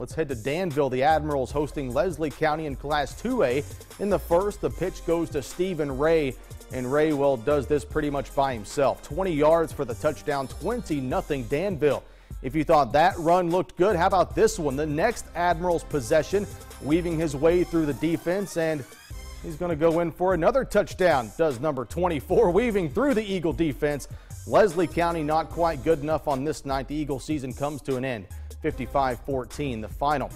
Let's head to Danville. The Admirals hosting Leslie County in Class 2A. In the first, the pitch goes to Stephen Ray, and Ray, well, does this pretty much by himself. 20 yards for the touchdown, 20 nothing Danville. If you thought that run looked good, how about this one? The next Admirals possession, weaving his way through the defense, and he's going to go in for another touchdown. Does number 24, weaving through the Eagle defense. Leslie County not quite good enough on this night. The Eagle season comes to an end. 55-14 the final.